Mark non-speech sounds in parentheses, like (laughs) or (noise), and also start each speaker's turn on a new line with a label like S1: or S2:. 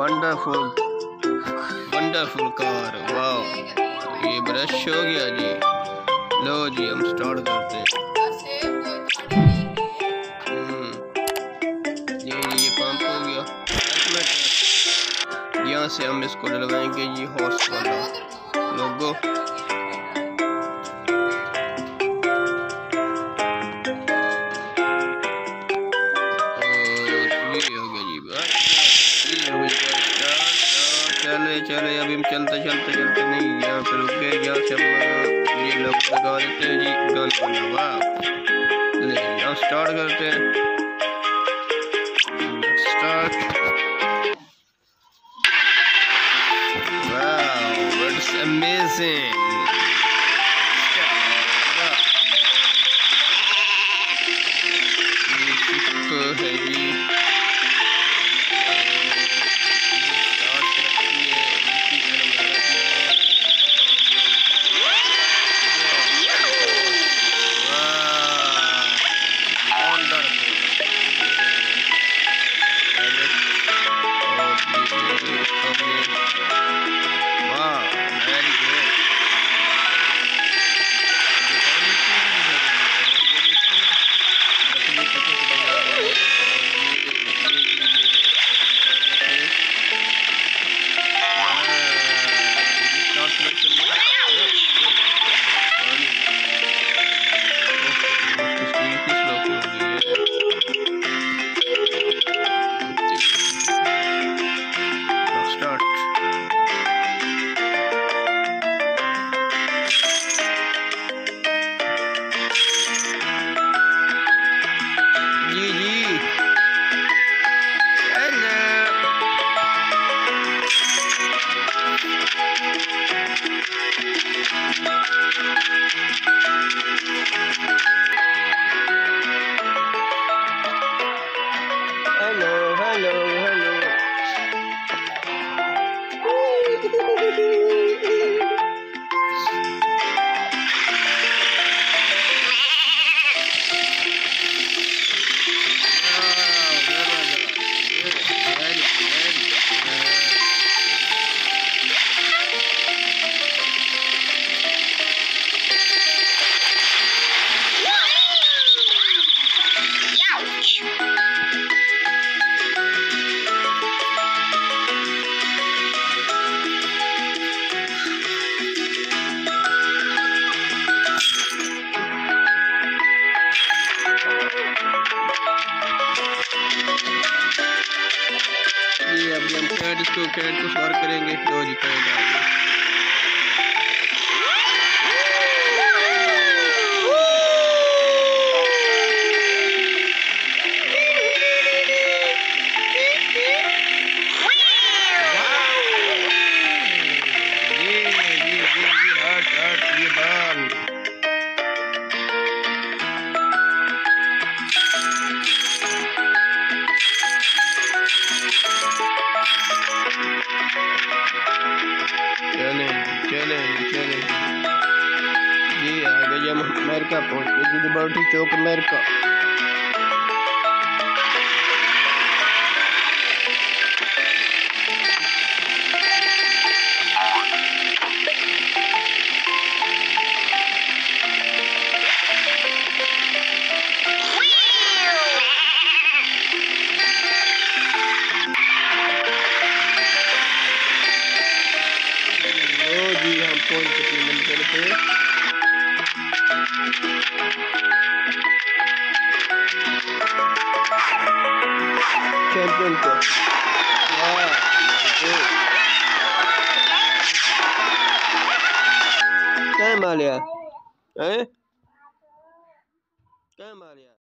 S1: Wonderful wonderful car वाह ये brush हो गया जी। लो जी हम स्टार्ट करते हम्म, से हम इसको डलवाएँगे ये हॉर्स वाला लोगो चले, अभी हम चलते चलते चलते नहीं, यहाँ पे रुक गए, यहाँ से ये लोग लगा देते हैं जी, गन वाह ले यहाँ स्टार्ट करते हैं। स्टार्ट वाह इट्स अमेजिंग है Bye. (laughs) अभी हम कैट इसको कैट को सवार करेंगे तो जी कैट अमेरिका पहुँच गए चौक अमेरिका पहुँच चैंपियन को वाह क्या मालिया हैं क्या मालिया